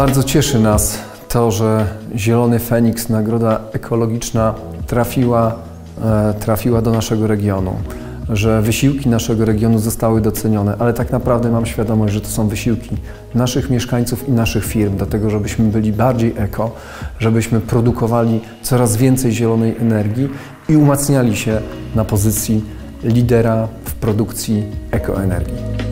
Bardzo cieszy nas to, że Zielony Feniks, nagroda ekologiczna, trafiła, e, trafiła do naszego regionu. Że wysiłki naszego regionu zostały docenione, ale tak naprawdę mam świadomość, że to są wysiłki naszych mieszkańców i naszych firm, dlatego żebyśmy byli bardziej eko, żebyśmy produkowali coraz więcej zielonej energii i umacniali się na pozycji lidera w produkcji ekoenergii.